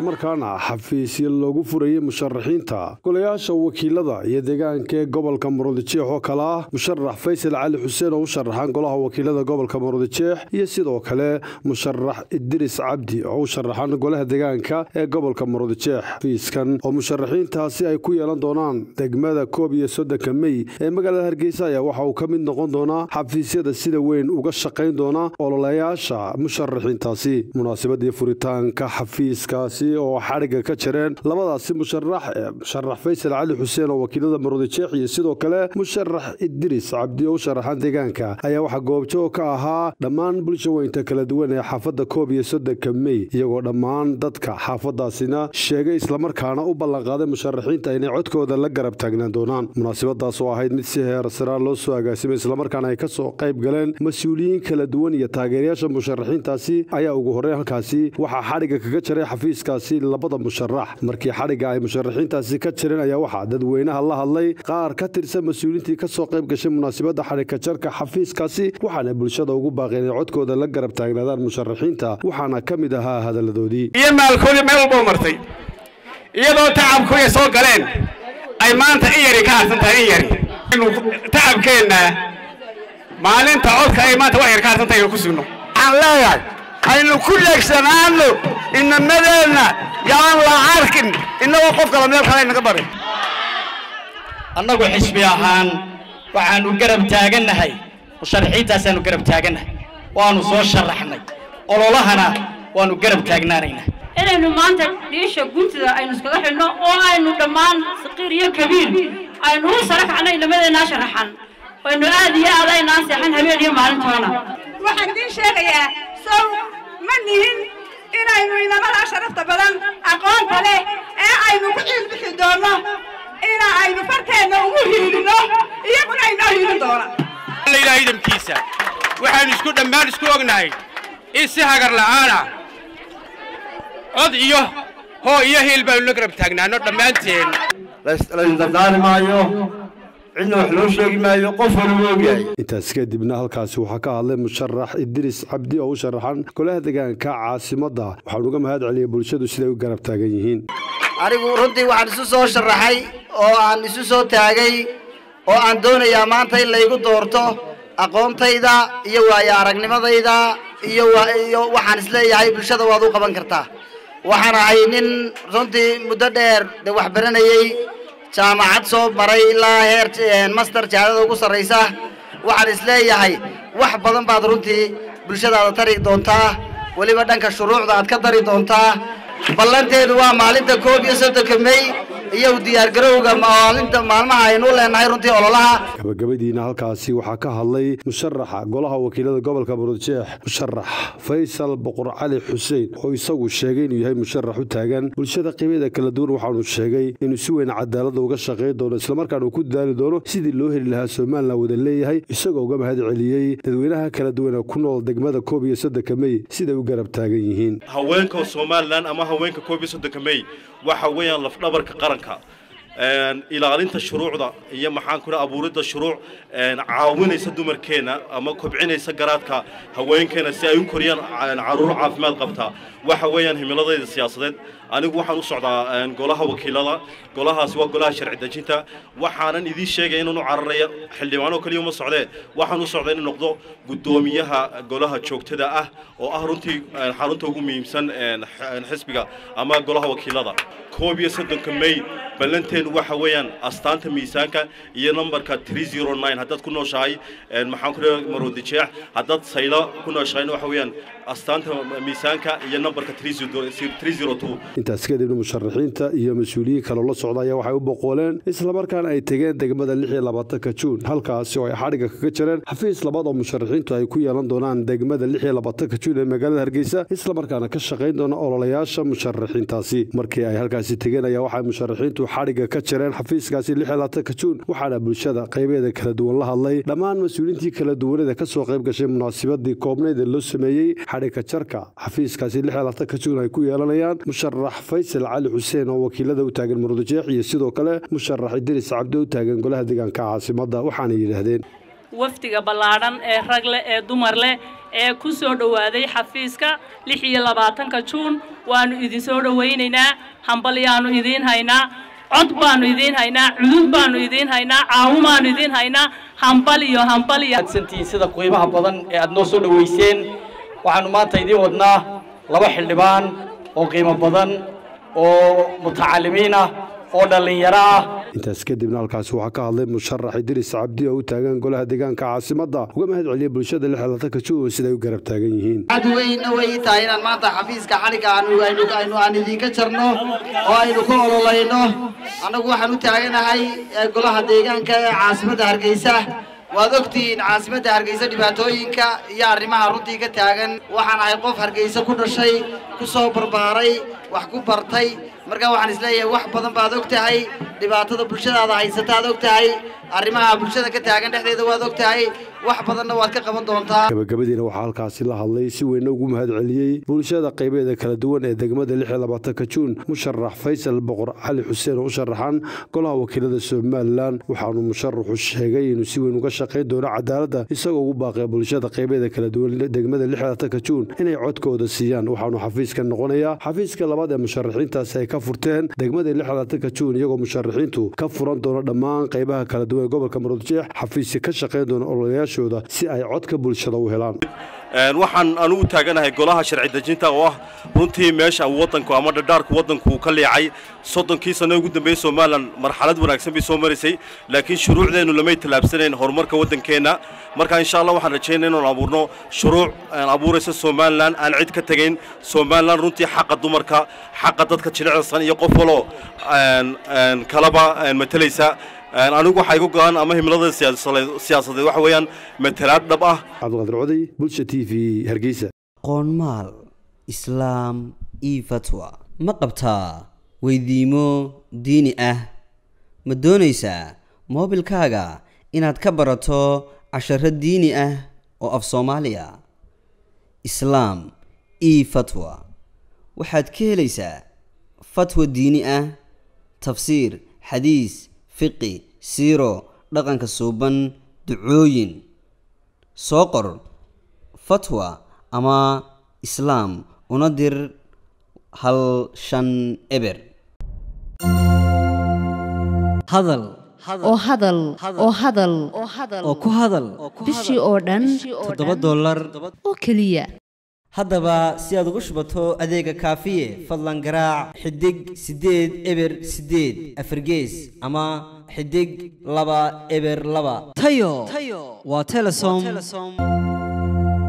islamarkaana xafiisyo loogu furayay musharaxiinta. Golayaasha wakiilada iyo deegaanka ee gobolka murudijeex oo kale ah musharax faysal cali xuseen oo u sharaxan golaha wakiilada gobolka murudijeex iyo sidoo kale musharax idris cabdi oo u sharaxan golaha deegaanka ee gobolka murudijeex xafiiskan oo musharaxiintaasi ay ku yeelan doonaan degmada koob iyo soddonka mey ee magaalada hargeysa ayaa waxa uu ka mid noqon doonaa xafiisyada sida weyn uga shaqayn doona ololayaasha musharaxiintaasi. Munaasabadii furitaanka xafiiskaasi oo xadhigga ka jireen labadaasi musharax ee musharax faysal cali xuseen oo wakiilada murudijeex iyo sidoo kale musharax idris cabdi u sharaxan deegaanka ayaa waxaa goobjoog ka ahaa dhammaan bulsha weynta kala duwan ee xaafadda koob iyo soddonka mey iyagoo dhammaan dadka xaafadaasina sheegay islamarkaana u ballanqaaday musharaxiinta inay codkooda la garab taagnaan doonaan. Munaasabadaas oo ahayd mid si heer saraan loo soo agaasimay islamarkaana ay ka soo qayb galeen mas'uuliyiin kala duwan iyo taageerayaasha musharaxiintaasi ayaa ugu horreyn halkaasi waxaa xadhigga kaga jiray xafiiskaasi labada musharax. Markii xadhigga ay musharaxiintaasi ka jireen ayaa waxaa dadweynaha la hadlay qaar ka tirsan mas'uuliyiintii ka soo qayb gashay munaasabadda xadhigka jarka xafiiskaasi waxaana bulshada ugu baaqeen inay codkooda la garab taagnaadaan musharaxiinta waxaana ka mid ahaa hadalladoodii iyo maalkoodii meel walboo martay. Iyadoo tacabkuya soo galeen ay maanta in yari ka harsan tahay in yari. Tacabkeenna maalinta codka ay maanta wax yar ka harsan tahay ku sugno waxaan leeyahay aynu ku leegsanaano inamadeenna yaan la arkin. Innagoo qof kale meel kale inaga barin annagu xisbi ahaan waxaannu garab taagannahay. Musharaxiintaasaannu garab taagannahay. Waannu soo sharaxnay. Ololahana waannu garab taagnaanaynaa inaynu maanta dhiisha guntida aynu iskaga xidhno oo aynu dhammaan saqiir iyo kabiir. Aynu u sarakacno inamadeenaa sharaxan. Aynu aad iyo aad aynaan seexan habeen iyo maalintoona. Waxaan idiin sheegayaa sow ma nihin inaynu inamadaa sharafta badan aqoonta leh ee aynu ku ciilbixi doonno ina aynu farteenna ugu hiilino iyaguna aynoo hiilin doonaan idamkiisa waxaanu isku dhammaan isku ognahay in si hagar la'aana. Cod iyo hoo iyo hiil baanu la garab taagnaano dhammaanteen. Laysdardaari maayo cidna wax loo sheegi maayo qof walba ogyahay intaas kadibna halkaasi waxaa ka hadlay musharax idris cabdi oo u sharaxan golaha deegaanka caasimadda waxaan uga mahad celiyay bulshadu siday u garab taagan yihiin anigu runtii waxaan isu soo sharaxay oo aan isu soo taagay oo aan doonayaa maanta in laygu doorto aqoontayda iyo waayo aragnimadayda iyo iyo waxaan is leeyahay bulshada waad u qaban kartaa waxaan ahay nin runtii muddo dheer de wax baranayey jaamacad soo maray ilaa heer master jaadada ugu sarraysa waxaan is leeyahay wax badan baad runtii bulshadaada tari doontaa. Weliba dhanka shuruucda aad ka dari doontaa. Ballanteedu waa maalinta koob iyo soddonka mey iyo diyaargarowga maalinta maalmaha aynu leenahay runtii ololaha. Gabagabadiina halkaasi waxaa ka hadlay musharaxa golaha wakiilada gobolka murudijeex musharax faysal boqor cali xuseen oo isagu sheegay inuu yahay musharax u taagan. Bulshada qiimeeda kala duwan waxaanu sheegay inuu si weyn cadaalada uga shaqayn doono islamarkaana uu ku dadaali doono sidii loo heli lahaa somalilan wada leeyahay isagoo uga mahad celiyey dadweynaha kala duwan ee ku nool degmada koob iyo soddonka mey siday u garab taagan yihiin. Haweenka somalilan ama haweenka koob iyo soddonka mey waxa weeyaan lafdhabarka qaranka ilaalinta shuruucda iyo maxaan ku abuuridda shuruuc caawinaysa dumarkeena ama kobcinaysa garaadka haweenkeena si ay u koriyaan caruur caafimaad qabta waxa weeyaan himiladayda siyaasadeed anigu waxaan u socdaa golaha wakiilada. Golahaasi waa golaha sharci dejinta. Waxaanan idiin sheegaya inaan u cararaya. Xildhibaanoo keliya uma socdee. Waxaan u socdaa inuu noqdo guddoomiyaha golaha joogtada ah oo ah runtii xarunta ugu muhiimsan xisbiga ama golaha wakiilada. Koob iyo soddonka may ballanteenu waxa weeyaan astaanta miisaanka iyo nambarka haddaad ku nooshahay maxaan ku maroodijeex haddaad saylo ku nooshahayna waxa weeyaan astaanta miisaanka iyo nambarka intaas kadibna musharaxiinta iyo mas'uuliyiin kaloo la socda ayaa waxay u boqooleen islamarkaana ay tegeen degmada lix iyo labaatanka juun halkaasi oo ay xadhigga kaga jireen xafiis labaad oo musharaxiintu ay ku yeelan doonaan degmada lix iyo labaatanka juun ee magaalada hargeysa islamarkaana ka shaqayn doona ololayaasha musharaxiintaasi. Markii ay halkaasi tegeen ayaa waxay musharaxiintu xadhigga ka jireen xafiiskaasi lix iyo labaatanka juun waxaana bulshada qaybeeda kala duwan la hadlay. Dhammaan mas'uuliyiintii kala duwaneeda ka soo qayb gashay munaasabadii koobneed ee loo sameeyey xadhigga jarka xafiiskaasi lix iyo labaatanka juun ay ku yeelanayaan musharax faysal cali xuseen oo wakiilada u taagan murudijeex iyo sidoo kale musharax idris cabdi u taagan golaha deegaanka caasimadda waxaana yidhaahdeen. Wafdiga ballaadhan ee rag leh ee dumar leh ee ku soo dhowaaday xafiiska lix iyo labaatanka juun waanu idin soo dhowaynaynaa hambalyaanu idiin haynaa cod baanu idiin haynaa cudud baanu idiin haynaa caawumaanu idiin haynaa hambal iyo hambal iyo santiin sida qiimaha badan ee aad noo soo dhoweyseen waxaanu maanta idiin wadnaa laba xildhibaan oo qiimo badan oo mutacalimiin ah oo dhallinyaro ah. Intaas kadibna halkaasi waxaa ka hadlay musharax idris cabdi oo u taagan golaha deegaanka caasimadda uga mahad celiyay bulshada lixlatanka juun siday u garab taagan yihiin. Aad weynna way tahay inaan maanta xafiiska aanu aynu aynu aan idinka jarno oo aynu ku ololayno. Annagu waxaan u taaganahay golaha deegaanka ee caasimadda hargeysa waad ogtihiin caasimadda hargeysa dhibaatooyinka iyo arrimaha runtii ka taagan. Waxaan ahay qof hargeysa ku dhashay ku soo barbaaray wax ku bartay. Markaa waxaan is leeyahay wax badan baad og tahay. Dhibaatada bulshadaada haysata aad og tahay. Arrimaha bulshada ka taagan dhexdeeda waad og tahay wax badanna waad ka qaban doontaa. Gabagabadiina waxaa halkaasi la hadlay si weynna ugu mahad celiyey bulshada qaybeeda kala duwan ee degmada lix iyo labaatanka juun musharax faysal boqor cali xuseen oo u sharaxan golaha wakiilada somalilan. Waxaanu musharaxu sheegay inuu si weyn uga shaqayn doono cadaaladda isagoo ugu baaqay bulshada qaybeeda kala duwan degmada lix iyo labaatanka juun inay codkooda siiyaan. Waxaanu xafiiskan noqonayaa xafiiska labaad ee musharaxiintaasi ay ka furteen degmada lix iyo labaatanka juun iyagoo musharaxiintu ka furan doono dhammaan qaybaha kala duwan ee gobolka maroodjeex xafiisya ka shaqayn doona ololayaashooda si ay codka bulshada u helaan. Waxaan anugu taaganahay golaha sharci dejinta oo ah runtii meesha waddanku ama dhadhaarku waddanku ka leecay. Soddonkii sano ugu dambeeyey somalilan marxalad wanaagsan bay soo maraysay laakiin shuruucdeennu lamay tallaabsanayn horumarka waddankeenna marka insha allah waxaan rajaynaya inaan abuurno shuruuc abuuraysa somalilan aan cid ka tegayn. Somalilan runtii xaqa dumarka xaqa dadka jilicsan iyo qof waloo kalaba matalaysa anigu waxaa igu go-an ama himilada siyaasadeed. Waxa weeyaan matalaad dhab ah. Cabdiqaadir coday bulsha t v hargeysa. Qoonmaal islaam io fatwa. Ma qabtaa weydiimo diini ah? Ma doonaysaa moobilkaaga inaad ka barato casharo diini ah oo af soomaaliya? Islaam io fatwa. Waxaad ka helaysaa fatwa diini ah? Tafsiir xadiis fiqi siiro dhaqanka suuban ducooyin. Soo qor fatwa ama islaam una dir hal shan eber. Hadal. Oo hadal oo hadal. Oo ku hadal. Bishii oo dhan. Toddoba dollar. Oo keliya haddaba si aad ugu shubato adeega kaafiye fadlan garaac xidig siddeed eber siddeed afargees ama xidig laba eber laba. Tayo! Waa telesom